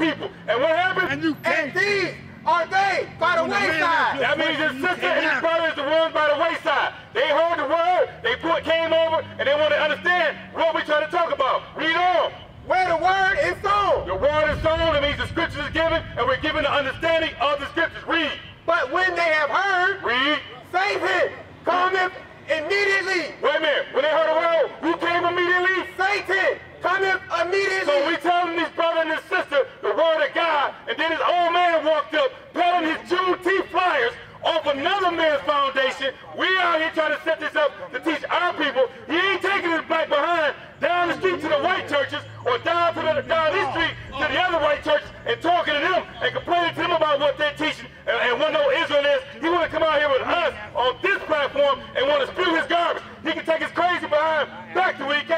And what happened? And you and these are they by the wayside. That means his sister and his brother is the ones by the wayside. They heard the word, they put came over, and they want to understand what we try to talk about. Read on. Where the word is sown. The word is sown, it means the scriptures is given, and we're given the understanding of the scriptures. Read. But when they have heard, Read. Satan cometh immediately. Wait a minute. When they heard the word, who came immediately? Satan cometh immediately. So Man Foundation. We out here trying to set this up to teach our people. He ain't taking us back behind down the street to the white churches or down to the, down this street to the other white churches and talking to them and complaining to them about what they're teaching and, and what no Israel is. He want to come out here with us on this platform and want to spew his garbage. He can take his crazy behind back to where he came.